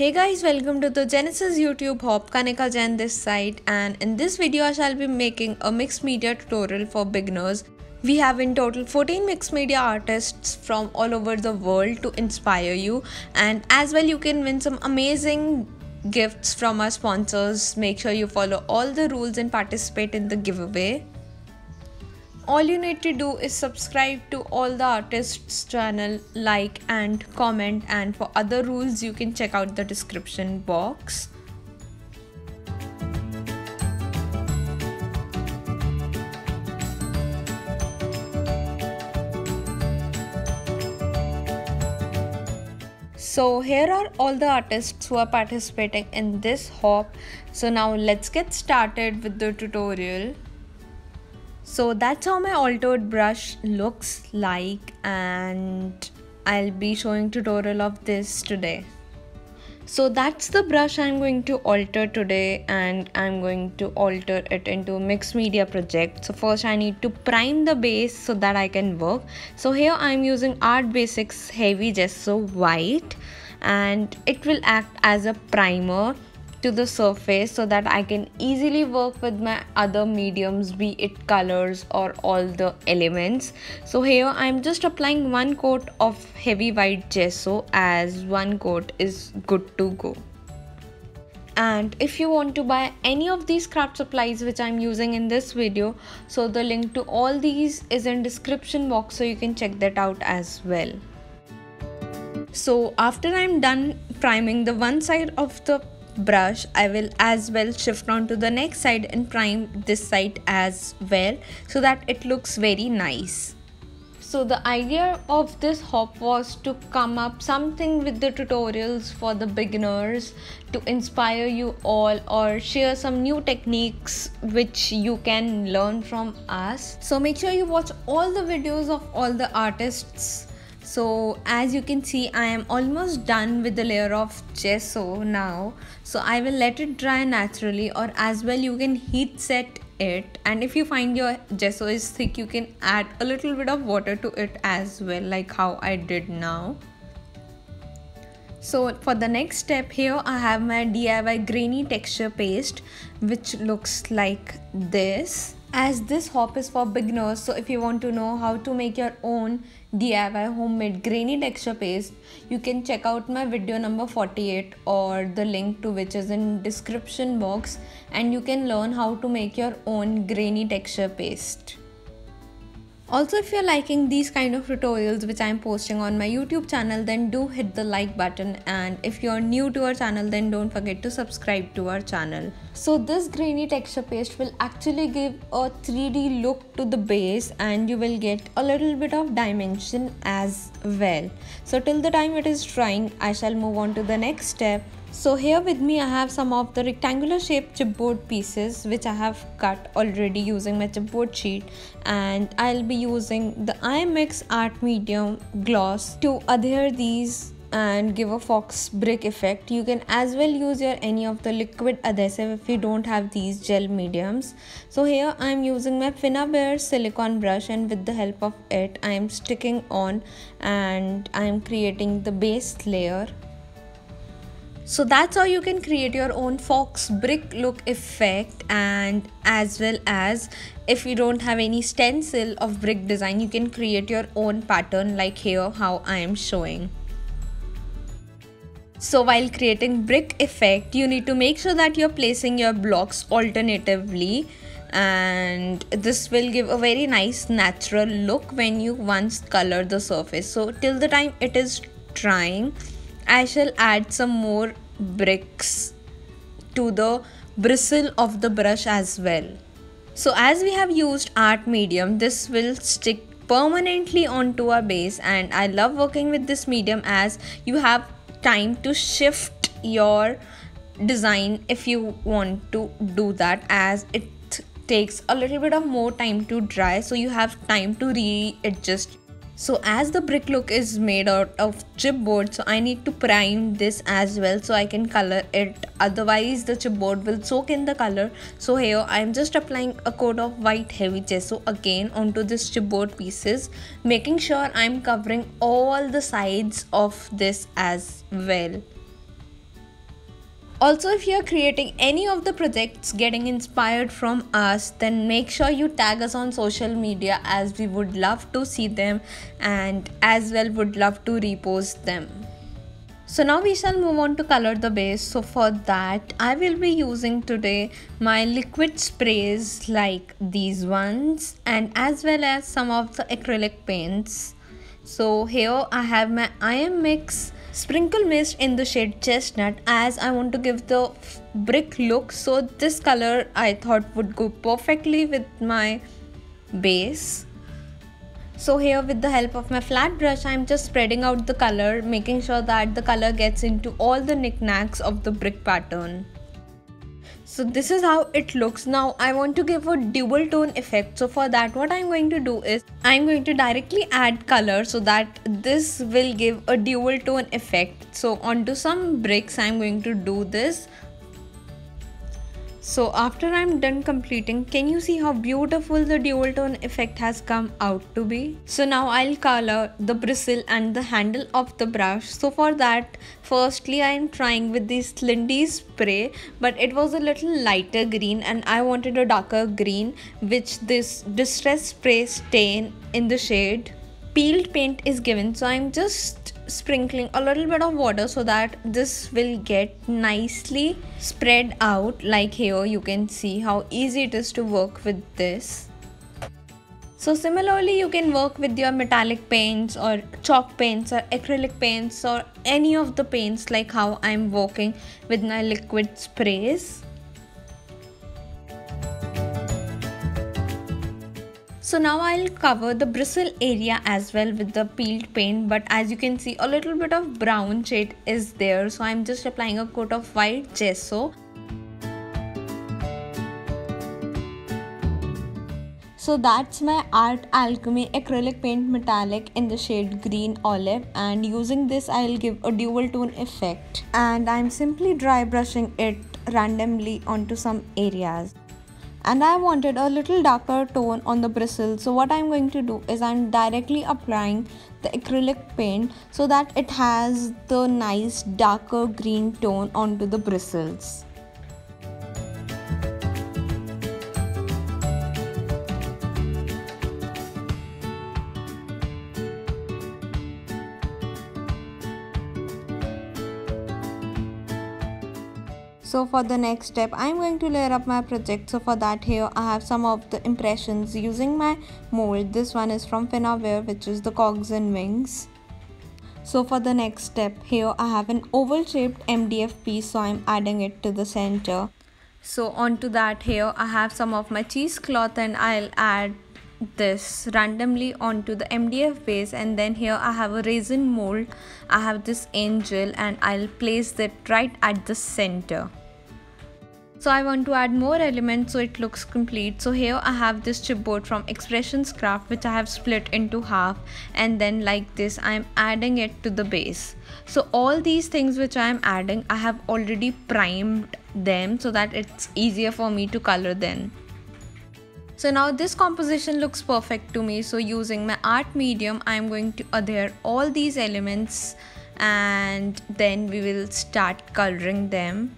Hey guys, welcome to the Genesis YouTube Hop Kanika Jain this site and in this video I shall be making a mixed media tutorial for beginners. We have in total 14 mixed media artists from all over the world to inspire you and as well you can win some amazing gifts from our sponsors. Make sure you follow all the rules and participate in the giveaway all you need to do is subscribe to all the artists channel like and comment and for other rules you can check out the description box. So here are all the artists who are participating in this hop. So now let's get started with the tutorial so that's how my altered brush looks like and I'll be showing tutorial of this today. So that's the brush I'm going to alter today and I'm going to alter it into mixed media project. So first I need to prime the base so that I can work. So here I'm using art basics heavy gesso white and it will act as a primer to the surface so that I can easily work with my other mediums be it colors or all the elements. So here I'm just applying one coat of heavy white gesso as one coat is good to go. And if you want to buy any of these craft supplies which i'm using in this video so the link to all these is in description box so you can check that out as well. So after i'm done priming the one side of the brush I will as well shift on to the next side and prime this side as well so that it looks very nice. So the idea of this hop was to come up something with the tutorials for the beginners to inspire you all or share some new techniques which you can learn from us. So make sure you watch all the videos of all the artists so as you can see I am almost done with the layer of gesso now. So I will let it dry naturally or as well you can heat set it. And if you find your gesso is thick you can add a little bit of water to it as well like how I did now. So for the next step here I have my DIY grainy texture paste which looks like this as this hop is for beginners so if you want to know how to make your own DIY homemade grainy texture paste you can check out my video number 48 or the link to which is in description box and you can learn how to make your own grainy texture paste also, if you're liking these kind of tutorials which I'm posting on my YouTube channel, then do hit the like button. And if you're new to our channel, then don't forget to subscribe to our channel. So this grainy texture paste will actually give a 3D look to the base and you will get a little bit of dimension as well. So till the time it is drying, I shall move on to the next step so here with me I have some of the rectangular shaped chipboard pieces which I have cut already using my chipboard sheet. And I'll be using the IMX art medium gloss to adhere these and give a fox brick effect. You can as well use your any of the liquid adhesive if you don't have these gel mediums. So here i am using my Finnabair silicone brush and with the help of it i am sticking on and i am creating the base layer so that's how you can create your own fox brick look effect and as well as if you don't have any stencil of brick design you can create your own pattern like here how I am showing. So while creating brick effect you need to make sure that you're placing your blocks alternatively and this will give a very nice natural look when you once color the surface so till the time it is drying I shall add some more bricks to the bristle of the brush as well. So as we have used art medium, this will stick permanently onto our base and I love working with this medium as you have time to shift your design if you want to do that as it takes a little bit of more time to dry so you have time to readjust so as the brick look is made out of chipboard so I need to prime this as well so I can color it. Otherwise the chipboard will soak in the color. So here I'm just applying a coat of white heavy gesso again onto this chipboard pieces making sure I'm covering all the sides of this as well Also, if you're creating any of the projects getting inspired from us, then make sure you tag us on social media as we would love to see them and as well would love to repost them. So now we shall move on to color the base. So for that I will be using today my liquid sprays like these ones and as well as some of the acrylic paints. So here I have my IM Mix sprinkle mist in the shade chestnut as I want to give the brick look. So this color I thought would go perfectly with my base. So here with the help of my flat brush I'm just spreading out the color making sure that the color gets into all the knickknacks of the brick pattern so this is how it looks. Now i want to give a dual tone effect. So for that what i'm going to do is i'm going to directly add color so that this will give a dual tone effect. So onto some bricks i'm going to do this so after I'm done completing, can you see how beautiful the dual tone effect has come out to be? So now I'll color the bristle and the handle of the brush. So for that, firstly I am trying with this Lindy spray, but it was a little lighter green and I wanted a darker green, which this distress spray stain in the shade peeled paint is given. So I'm just sprinkling a little bit of water so that this will get nicely spread out. Like here you can see how easy it is to work with this. So similarly you can work with your metallic paints or chalk paints or acrylic paints or any of the paints like how I'm working with my liquid sprays So now I'll cover the bristle area as well with the peeled paint but as you can see a little bit of brown shade is there. So I'm just applying a coat of white gesso. So that's my Art Alchemy acrylic paint metallic in the shade green olive and using this I'll give a dual tone effect. And I'm simply dry brushing it randomly onto some areas and I wanted a little darker tone on the bristle so what I'm going to do is I'm directly applying the acrylic paint so that it has the nice darker green tone onto the bristles. So for the next step i'm going to layer up my project. So for that here i have some of the impressions using my mold. This one is from Finnabair which is the cogs and wings. So for the next step here i have an oval shaped mdf piece so i'm adding it to the center. So onto that here i have some of my cheesecloth and i'll add this randomly onto the MDF base. And then here I have a resin mold. I have this angel and I'll place it right at the center so I want to add more elements so it looks complete. So here I have this chipboard from Expressions Craft which I have split into half and then like this I am adding it to the base. So all these things which I am adding I have already primed them so that it's easier for me to color them. So now this composition looks perfect to me. So using my art medium, I'm going to adhere all these elements and then we will start coloring them.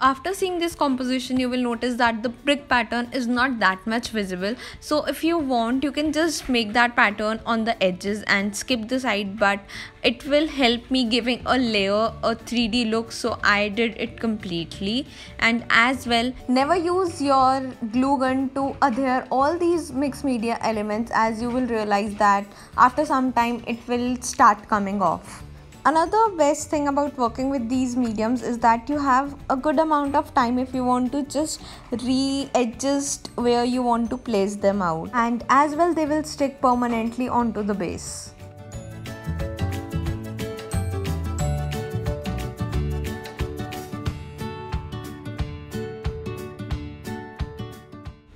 After seeing this composition you will notice that the brick pattern is not that much visible. So if you want you can just make that pattern on the edges and skip the side but it will help me giving a layer a 3d look. So i did it completely. And as well never use your glue gun to adhere all these mixed media elements as you will realize that after some time it will start coming off Another best thing about working with these mediums is that you have a good amount of time if you want to just readjust where you want to place them out and as well they will stick permanently onto the base.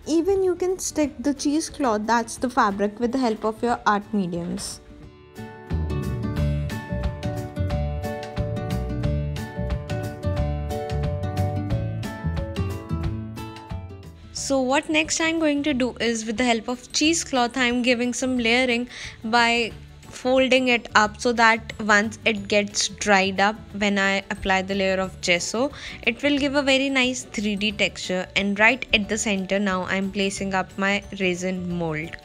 Even you can stick the cheesecloth that's the fabric with the help of your art mediums. So what next i'm going to do is with the help of cheesecloth i'm giving some layering by folding it up so that once it gets dried up when I apply the layer of gesso it will give a very nice 3D texture and right at the center now I'm placing up my resin mold.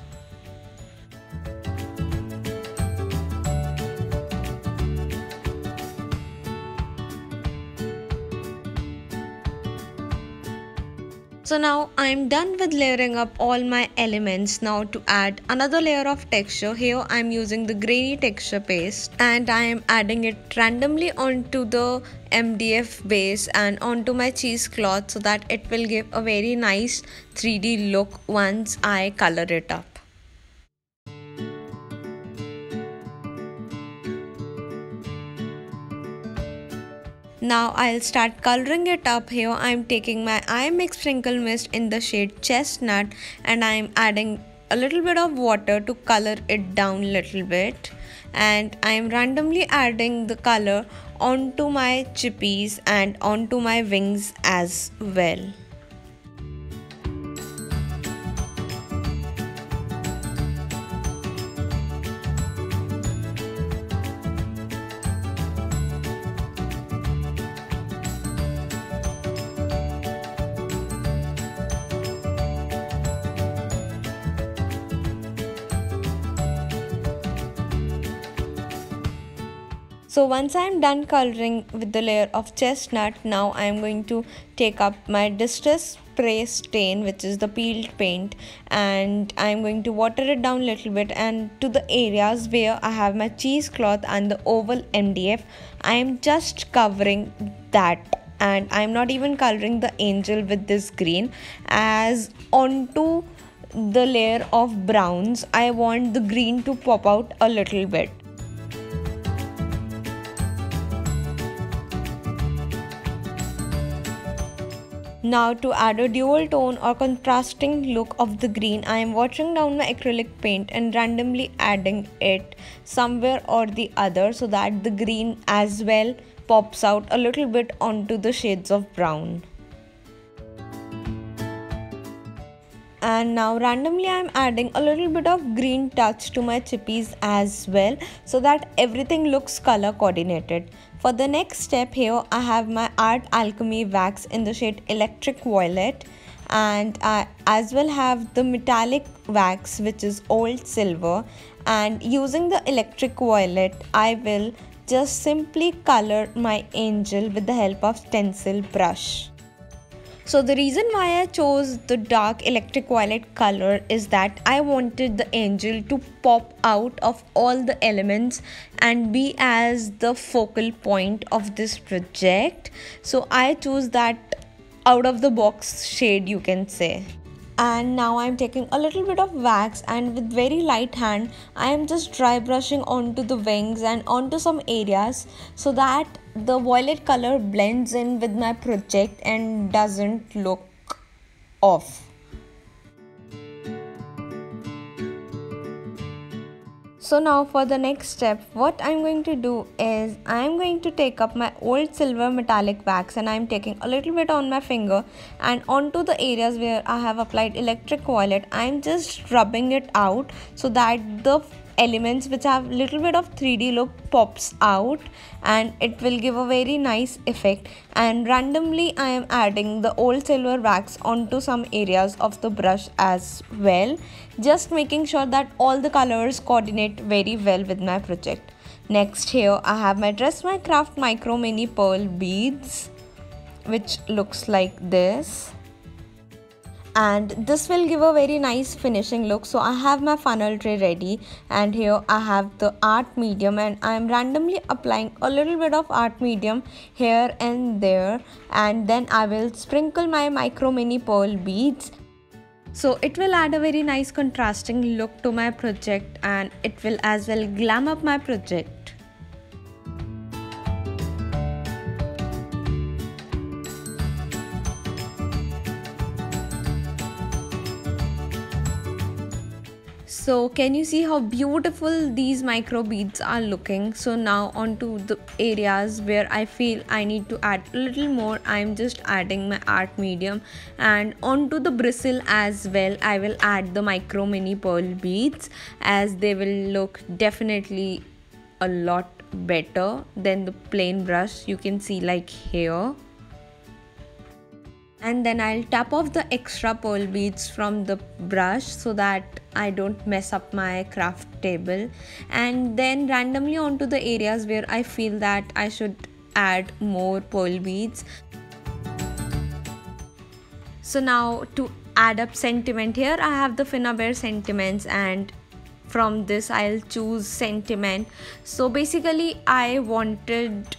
So now I'm done with layering up all my elements. Now to add another layer of texture, here I'm using the grainy texture paste and I am adding it randomly onto the MDF base and onto my cheesecloth so that it will give a very nice 3D look once I color it up. Now I'll start coloring it up here. I'm taking my mix sprinkle mist in the shade chestnut and I'm adding a little bit of water to color it down a little bit and I'm randomly adding the color onto my chippies and onto my wings as well. So once I am done coloring with the layer of chestnut, now I am going to take up my distress spray stain which is the peeled paint and I am going to water it down a little bit and to the areas where I have my cheesecloth and the oval MDF, I am just covering that. And I am not even coloring the angel with this green. As onto the layer of browns I want the green to pop out a little bit Now to add a dual tone or contrasting look of the green, I am watering down my acrylic paint and randomly adding it somewhere or the other so that the green as well pops out a little bit onto the shades of brown. And now randomly I'm adding a little bit of green touch to my chippies as well so that everything looks color coordinated. For the next step here I have my Art Alchemy wax in the shade Electric Violet and I as well have the metallic wax which is old silver and using the electric violet I will just simply color my angel with the help of stencil brush. So the reason why I chose the dark electric violet color is that I wanted the angel to pop out of all the elements and be as the focal point of this project. So I chose that out of the box shade you can say and now I'm taking a little bit of wax and with very light hand I am just dry brushing onto the wings and onto some areas so that the violet color blends in with my project and doesn't look off. So now for the next step, what I'm going to do is I'm going to take up my old silver metallic wax and I'm taking a little bit on my finger and onto the areas where I have applied electric violet, I'm just rubbing it out so that the elements which have little bit of 3d look pops out and it will give a very nice effect. And randomly i am adding the old silver wax onto some areas of the brush as well just making sure that all the colors coordinate very well with my project. Next here i have my Dress My Craft micro mini pearl beads which looks like this and this will give a very nice finishing look. So i have my funnel tray ready. And here i have the art medium. And i am randomly applying a little bit of art medium here and there. And then i will sprinkle my micro mini pearl beads. So it will add a very nice contrasting look to my project. And it will as well glam up my project so can you see how beautiful these micro beads are looking? So now onto the areas where i feel i need to add a little more. I'm just adding my art medium. And onto the bristle as well i will add the micro mini pearl beads as they will look definitely a lot better than the plain brush you can see like here and then I'll tap off the extra pearl beads from the brush so that I don't mess up my craft table. And then randomly onto the areas where I feel that I should add more pearl beads. So now to add up sentiment here I have the Finnabair sentiments and from this I'll choose sentiment. So basically I wanted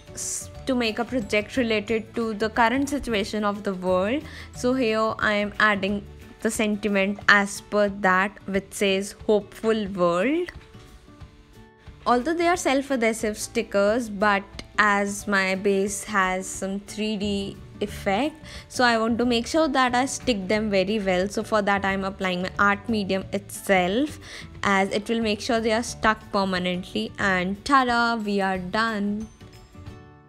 to make a project related to the current situation of the world. So here I am adding the sentiment as per that which says hopeful world. Although they are self-adhesive stickers but as my base has some 3d effect so i want to make sure that i stick them very well. So for that i'm applying my art medium itself as it will make sure they are stuck permanently. And tada we are done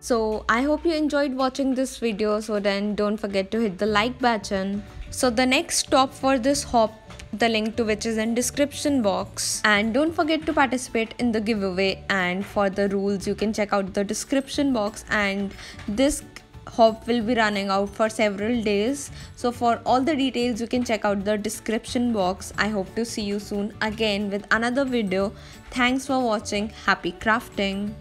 so I hope you enjoyed watching this video. So then don't forget to hit the like button. So the next stop for this hop the link to which is in description box. And don't forget to participate in the giveaway. And for the rules you can check out the description box. And this hop will be running out for several days. So for all the details you can check out the description box. I hope to see you soon again with another video. Thanks for watching. Happy crafting